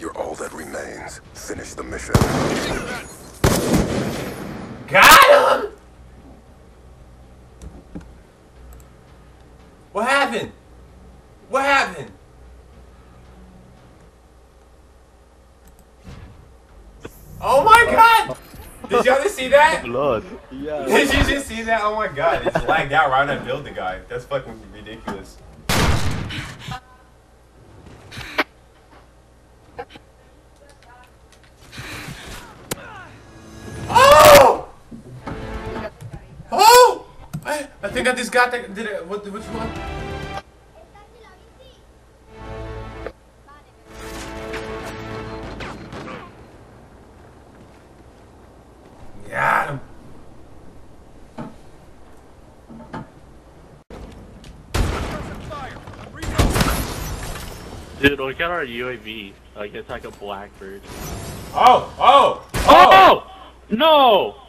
You're all that remains. Finish the mission. Got him! What happened? What happened? Oh my god! Did y'all just see that? Blood. Yeah. Did you just see that? Oh my god, it just lagged out right when I built the guy. That's fucking ridiculous. Oh! I, I think I just got that. Did it? What, which one? Got him. Dude, look at our UAV. Like, it's like a blackbird. Oh! Oh! Oh! oh! No!